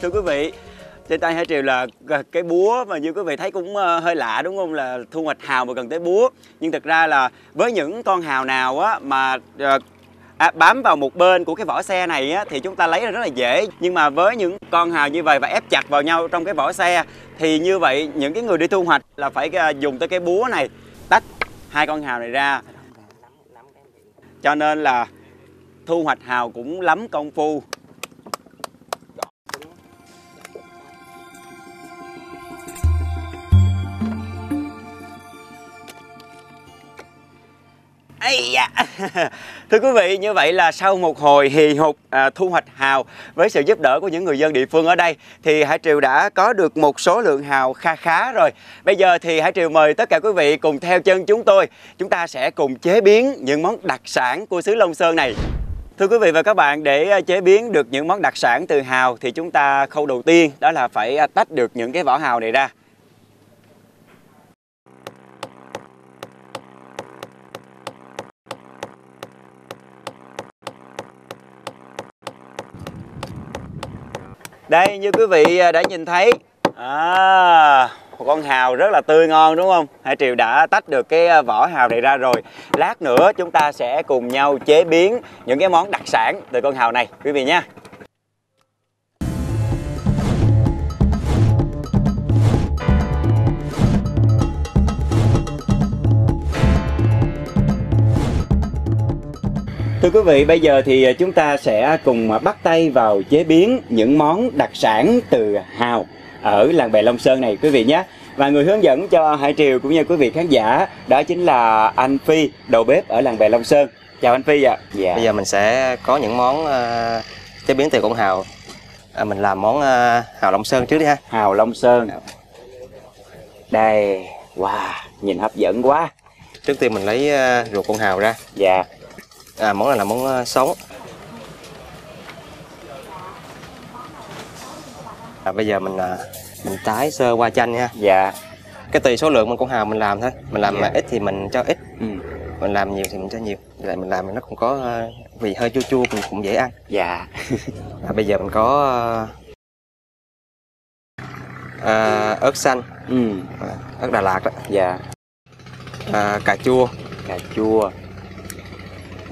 thưa quý vị trên tay Hải Triều là cái búa mà như quý vị thấy cũng ờ, hơi lạ đúng không? Là thu hoạch hào mà cần tới búa. Nhưng thực ra là với những con hào nào á mà ờ, à, bám vào một bên của cái vỏ xe này á, thì chúng ta lấy ra rất là dễ. Nhưng mà với những con hào như vậy và ép chặt vào nhau trong cái vỏ xe thì như vậy những cái người đi thu hoạch là phải ờ, dùng tới cái búa này tách hai con hào này ra. Cho nên là thu hoạch hào cũng lắm công phu. Ây da. Thưa quý vị, như vậy là sau một hồi hì hục à, thu hoạch hào với sự giúp đỡ của những người dân địa phương ở đây thì Hải Triều đã có được một số lượng hào kha khá rồi. Bây giờ thì Hải Triều mời tất cả quý vị cùng theo chân chúng tôi. Chúng ta sẽ cùng chế biến những món đặc sản của xứ Long Sơn này. Thưa quý vị và các bạn, để à, chế biến được những món đặc sản từ hào thì chúng ta khâu đầu tiên đó là phải à, tách được những cái vỏ hào này ra. Đây như quý vị à, đã nhìn thấy à, một con hào rất là tươi ngon đúng không? Hải Triều đã tách được cái à, vỏ hào này ra rồi. Lát nữa chúng ta sẽ cùng nhau chế biến những cái món đặc sản từ con hào này quý vị nha. Thưa quý vị, bây giờ thì chúng ta sẽ cùng bắt tay vào chế biến những món đặc sản từ hào ở làng bè Long Sơn này quý vị nhé. Và người hướng dẫn cho Hải Triều cũng như quý vị khán giả đó chính là anh Phi, đầu bếp ở làng bè Long Sơn. Chào anh Phi ạ. Dạ. Bây giờ mình sẽ có những món uh, chế biến từ con hào. À, mình làm món uh, hào Long Sơn trước đi ha. Hào Long Sơn. Đây, wow, nhìn hấp dẫn quá. Trước tiên mình lấy uh, ruột con hào ra. Dạ. À, món này là món uh, sống. À, bây giờ mình uh, mình tái sơ qua chanh nha. Dạ. Cái tùy số lượng mình con hào mình làm thôi. Mình làm Dạ. ít thì mình cho ít, Ừ. mình làm nhiều thì mình cho nhiều. Vậy lại mình làm nó cũng có uh, vì hơi chua chua mình cũng dễ ăn. Dạ. À, bây giờ mình có à, ớt xanh, Ừ. à, ớt Đà Lạt đó, Dạ. à, cà chua Cà chua,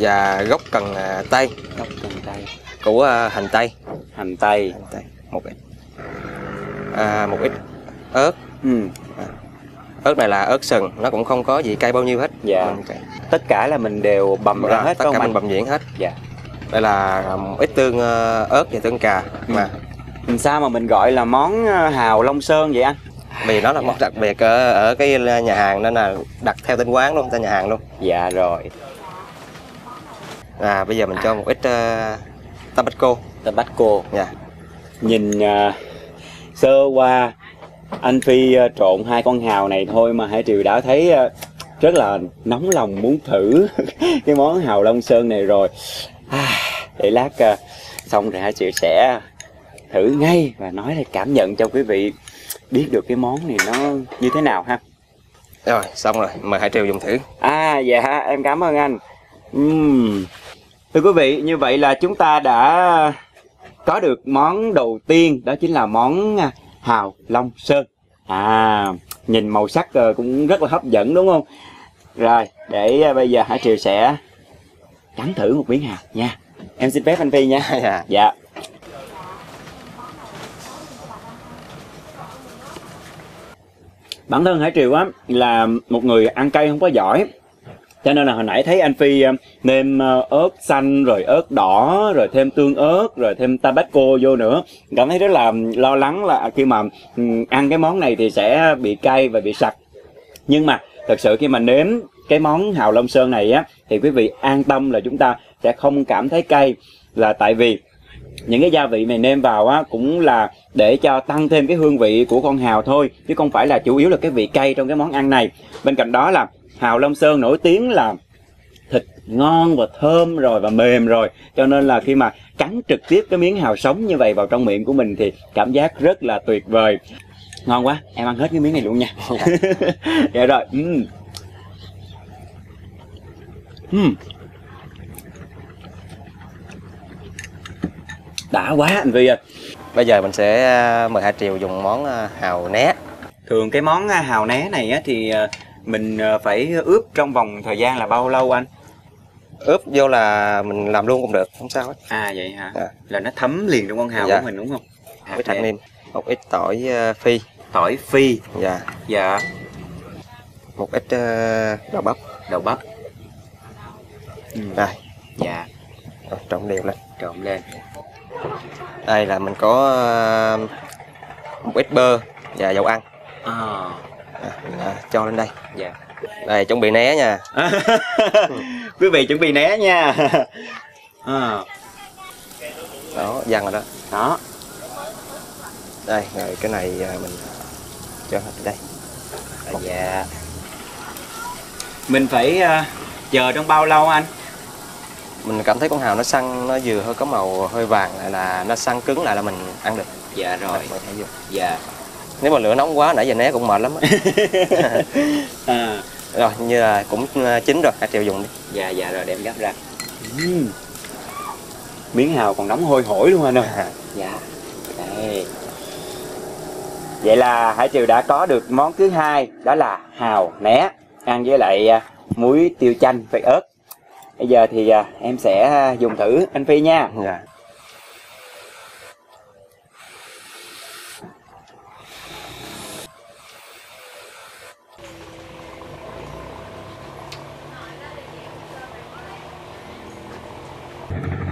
và gốc cần à, tây gốc cần tây, của à, hành tây, hành tây. hành tây một ít, à, một ít ớt. Ừ. Ớt này là ớt sừng, nó cũng không có gì cay bao nhiêu hết. Dạ. Mình. Tất cả là mình đều bầm ra hết tất cả mình bầm nhuyễn hết. Dạ. Đây là một ít tương ớt và tương cà mà Làm sao mà mình gọi là món hào Long Sơn vậy anh? vì nó là món đặc biệt ở ở cái nhà hàng nên là đặt theo tên quán luôn, tên nhà hàng luôn. Dạ rồi. À bây giờ mình cho một ít uh, tabasco Tabasco. nha. Nhìn ờ, sơ qua anh Phi ờ, trộn hai con hào này thôi mà Hải Triều đã thấy ờ, rất là nóng lòng muốn thử cái món hào Long Sơn này rồi. À, để lát ờ, xong rồi Hải Triều sẽ thử ngay và nói lại cảm nhận cho quý vị biết được cái món này nó như thế nào ha. Rồi, xong rồi, mời Hải Triều dùng thử. À dạ em cảm ơn anh Ừm. Thưa quý vị như vậy là chúng ta đã có được món đầu tiên đó chính là món à, hào long sơn. À nhìn màu sắc ờ, cũng rất là hấp dẫn đúng không? Rồi để à, bây giờ Hải Triều sẽ cắn thử một miếng hào nha. Em xin phép anh Phi nha. Dạ. Dạ. Bản thân Hải Triều á là một người ăn cay không có giỏi cho nên là hồi nãy thấy anh Phi ờ, nêm ờ, ớt xanh, rồi ớt đỏ, rồi thêm tương ớt, rồi thêm tabasco vô nữa. Cảm thấy rất là lo lắng là khi mà ăn cái món này thì sẽ bị cay và bị sặc. Nhưng mà thật sự khi mà nếm cái món hào long sơn này á, thì quý vị an tâm là chúng ta sẽ không cảm thấy cay. Là tại vì những cái gia vị này nêm vào á, cũng là để cho tăng thêm cái hương vị của con hào thôi, chứ không phải là chủ yếu là cái vị cay trong cái món ăn này. Bên cạnh đó là hào long sơn nổi tiếng là thịt ngon và thơm rồi và mềm rồi. Cho nên là khi mà cắn trực tiếp cái miếng hào sống như vậy vào trong miệng của mình thì cảm giác rất là tuyệt vời. Ngon quá em ăn hết cái miếng này luôn nha. Dạ rồi uhm. Uhm. đã quá anh Vy ơi. Bây giờ mình sẽ à, mời Hà Triều dùng món à, hàu né. Thường cái món à, hào né này thì mình à, phải ướp trong vòng thời gian là bao lâu anh? Ướp vô là mình làm luôn cũng được không sao hết. À vậy hả? Dạ. là nó thấm liền trong con hào Dạ. của mình đúng không? Hạt với thạch nêm, niêm một ít tỏi à, phi. Tỏi phi. Và dạ. Một ít à, đậu bắp. Đậu bắp. Ừ. đây. Dạ. Rồi, trộn đều lên. Trộn lên. Đây là mình có à, một ít bơ và dầu ăn. À, à, mình, à, cho lên đây. Dạ. Đây chuẩn bị né nha. Quý vị chuẩn bị né nha. À, đó dằn rồi đó. Đó. Đây rồi cái này à, mình cho hết đây. À, dạ. Mình phải à, chờ trong bao lâu anh? Mình cảm thấy con hào nó săn nó vừa hơi có màu hơi vàng lại là nó săn cứng lại là mình ăn được. Dạ rồi. Dạ nếu mà lửa nóng quá nãy giờ né cũng mệt lắm á. à, rồi như là cũng à, chín rồi hãy chịu dùng đi. Dạ dạ rồi đem gấp ra. Ừm. miếng hào còn nóng hôi hổi luôn anh ơi. À, dạ. Đây. Vậy là hải triều đã có được món thứ hai đó là hào né ăn với lại à, muối tiêu chanh với ớt. Bây giờ thì à, em sẽ dùng thử anh phi nha. Dạ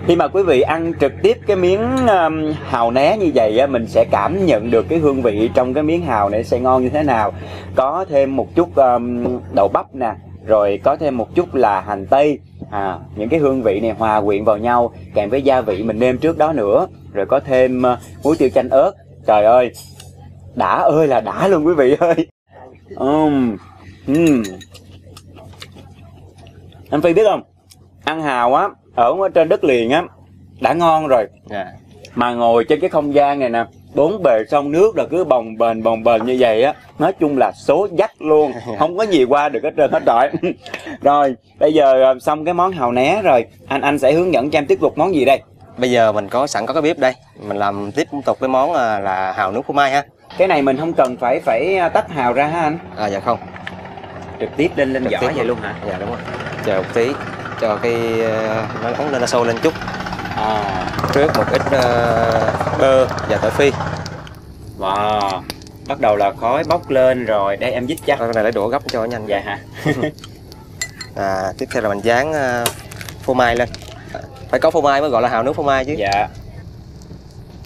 khi mà quý vị ăn trực tiếp cái miếng um, hào né như vậy á, mình sẽ cảm nhận được cái hương vị trong cái miếng hào này sẽ ngon như thế nào. Có thêm một chút um, đậu bắp nè rồi có thêm một chút là hành tây. À, những cái hương vị này hòa quyện vào nhau kèm với gia vị mình nêm trước đó nữa. Rồi có thêm uh, muối tiêu chanh ớt. Trời ơi đã ơi là đã luôn quý vị ơi. Um, um. anh phi biết không? Ăn hào á ở trên đất liền á đã ngon rồi. Dạ. Mà ngồi trên cái không gian này nè bốn bề sông nước là cứ bồng bềnh bồng bềnh như vậy á nói chung là số dắt luôn không có gì qua được hết trơn hết trọi. Rồi bây giờ ờ, xong cái món hào né rồi anh anh sẽ hướng dẫn cho em tiếp tục món gì đây? Bây giờ mình có sẵn có cái bếp đây mình làm tiếp tục cái món à, là hào nướng phô mai ha. Cái này mình không cần phải phải ờ, tách hào ra hả anh? À dạ không. Trực tiếp lên lên Trực vỏ tiếp vậy luôn hả? Dạ đúng rồi. Chờ một tí cho cái à, nó nóng lên nó sôi lên chút. À. Trước một ít à, bơ và tỏi phi. Wow. Bắt đầu là khói bốc lên rồi. Đây em dít chắc. Cái này lấy đũa gấp cho nhanh dạ hả? À, tiếp theo là mình dán à, phô mai lên. Phải có phô mai mới gọi là hào nướng phô mai chứ. Dạ.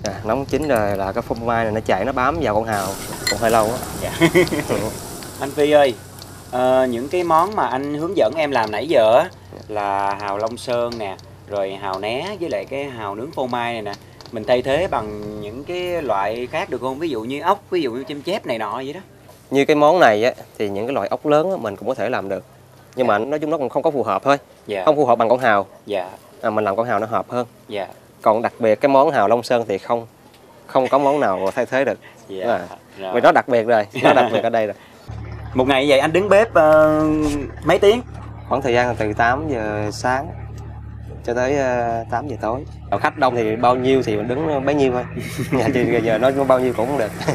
À, nóng chín rồi là cái phô mai này nó chảy nó bám vào con hào cũng hơi lâu á. Dạ. Anh phi ơi ờ, những cái món mà anh hướng dẫn em làm nãy giờ á là hào long sơn nè rồi hào né với lại cái hào nướng phô mai này nè. Mình thay thế bằng những cái loại khác được không? Ví dụ như ốc ví dụ như chim chép này nọ vậy đó. Như cái món này á thì những cái loại ốc lớn á, mình cũng có thể làm được. Nhưng mà nói chung nó còn không có phù hợp thôi. Dạ. Không phù hợp bằng con hào. Dạ. À, mình làm con hào nó hợp hơn. Dạ. Còn đặc biệt cái món hào long sơn thì không không có món nào thay thế được. Dạ. À, rồi. vì nó đặc biệt rồi nó đặc biệt ở đây rồi một ngày vậy anh đứng bếp ờ, mấy tiếng? Khoảng thời gian là từ 8 giờ sáng cho tới uh, 8 giờ tối. Còn khách đông thì bao nhiêu thì mình đứng bấy nhiêu thôi. Nhà thì bây giờ nói bao nhiêu cũng không được.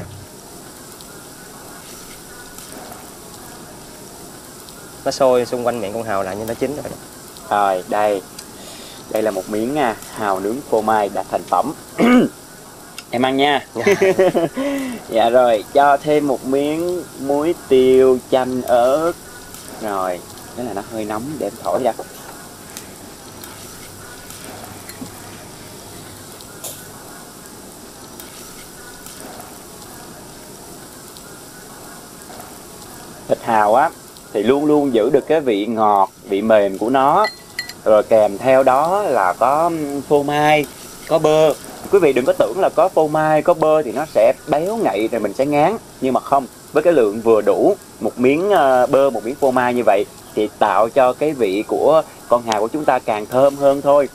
Nó sôi xung quanh miệng con hào lại nhưng nó chín rồi. Rồi đây. Đây là một miếng nha hào nướng phô mai đã thành phẩm em ăn nha. Dạ. Rồi cho thêm một miếng muối tiêu chanh ớt. Rồi thế là nó hơi nóng để em thổi ra. Thịt hào á thì luôn luôn giữ được cái vị ngọt vị mềm của nó. Rồi kèm theo đó là có phô mai có bơ quý vị đừng có tưởng là có phô mai có bơ thì nó sẽ béo ngậy rồi mình sẽ ngán nhưng mà không với cái lượng vừa đủ một miếng ờ, bơ một miếng phô mai như vậy thì tạo cho cái vị của con hào của chúng ta càng thơm hơn thôi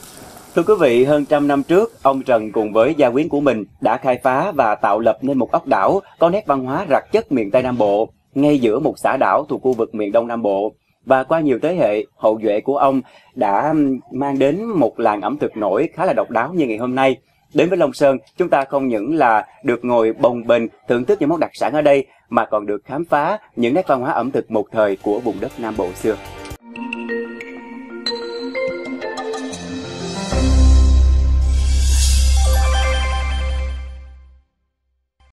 Thưa quý vị, hơn trăm năm trước, ông Trần cùng với gia quyến của mình đã khai phá và tạo lập nên một ốc đảo có nét văn hóa rạc chất miền Tây Nam Bộ, ngay giữa một xã đảo thuộc khu vực miền Đông Nam Bộ. Và qua nhiều thế hệ, hậu duệ của ông đã mang đến một làng ẩm thực nổi khá là độc đáo như ngày hôm nay. Đến với Long Sơn, chúng ta không những là được ngồi bồng bềnh thưởng thức những món đặc sản ở đây mà còn được khám phá những nét văn hóa ẩm thực một thời của vùng đất Nam Bộ xưa.